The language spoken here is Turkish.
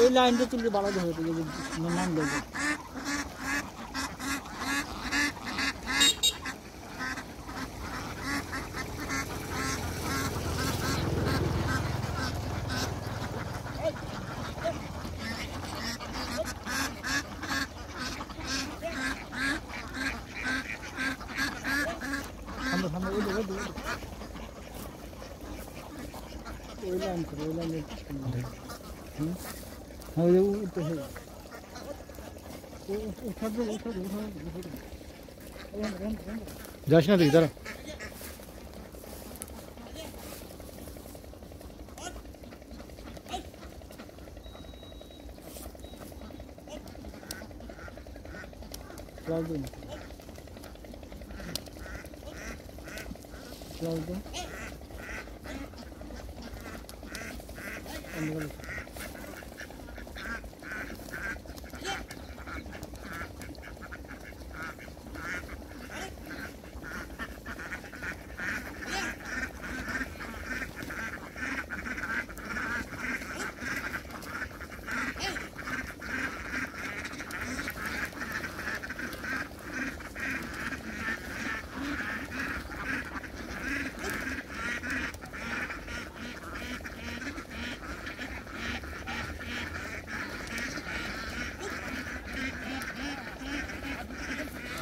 এই লাইনটা তুললে ভালো হতো যদি নাম দেবো সামনে সামনে ওই দেবো अरे वो तो है उठा दो उठा दो उठा दो जश्न तो इधर Cloud dun. Cloud dun. Anladım.